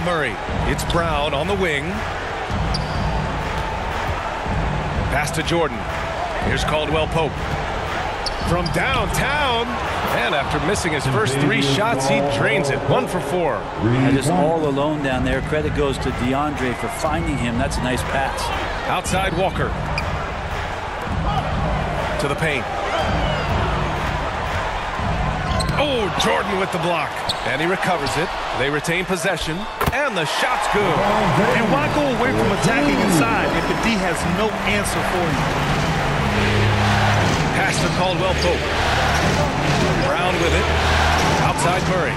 Now Murray. It's Brown on the wing. Pass to Jordan. Here's Caldwell Pope. From downtown. And after missing his first three shots, he drains it. One for four. And just all alone down there. Credit goes to DeAndre for finding him. That's a nice pass. Outside Walker. To the paint. Oh, Jordan with the block. And he recovers it. They retain possession. And the shot's good. And why go away from attacking inside if the D has no answer for you? Pass to Caldwell Pope. Brown with it. Outside Murray.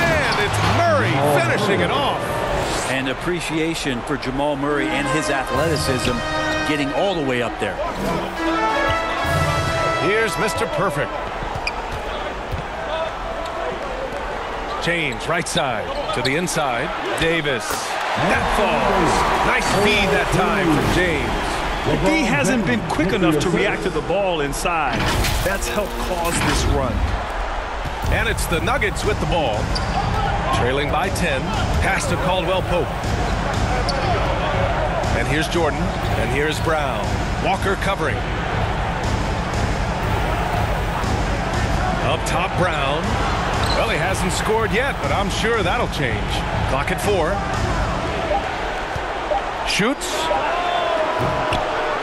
And it's Murray oh, finishing it off. And appreciation for Jamal Murray and his athleticism getting all the way up there. Here's Mr. Perfect. James, right side, to the inside. Davis. That falls. Nice feed that time from James. The D hasn't been quick enough to react to the ball inside. That's helped cause this run. And it's the Nuggets with the ball. Trailing by 10. Pass to Caldwell Pope. And here's Jordan. And here's Brown. Walker covering. Up top, Brown. Well, he hasn't scored yet, but I'm sure that'll change. Clock at four. Shoots.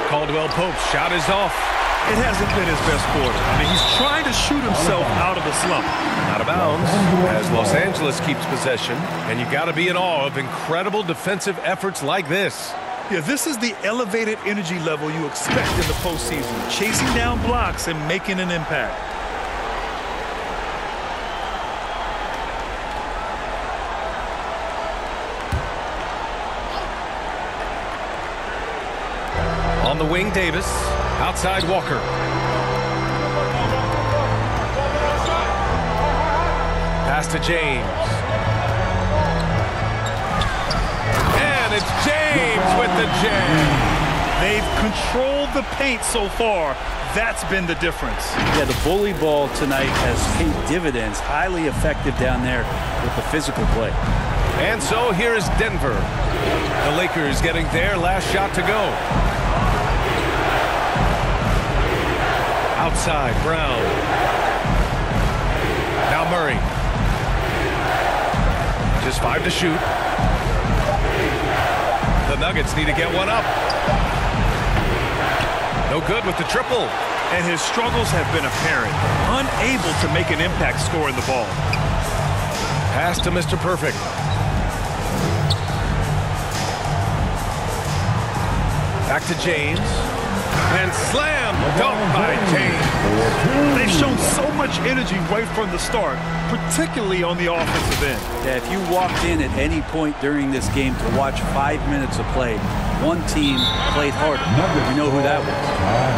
Caldwell Pope's shot is off. It hasn't been his best quarter. I mean, he's trying to shoot himself out of the slump. Out of bounds as Los Angeles keeps possession. And you got to be in awe of incredible defensive efforts like this. Yeah, this is the elevated energy level you expect in the postseason. Chasing down blocks and making an impact. On the wing, Davis. Outside, Walker. Pass to James. And it's James with the jam. They've controlled the paint so far. That's been the difference. Yeah, the bully ball tonight has paid dividends. Highly effective down there with the physical play. And so here is Denver. The Lakers getting their last shot to go. Outside, Brown. Now Murray. Just five to shoot. The Nuggets need to get one up. No good with the triple. And his struggles have been apparent. Unable to make an impact scoring the ball. Pass to Mr. Perfect. Back to James. And slam dunk by James. They've shown so much energy right from the start, particularly on the offensive end. Yeah, if you walked in at any point during this game to watch five minutes of play, one team played harder. You know who that was.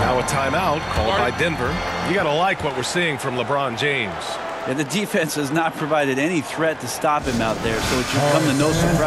Now a timeout called by Denver. You got to like what we're seeing from LeBron James. And the defense has not provided any threat to stop him out there, so it should come to no surprise.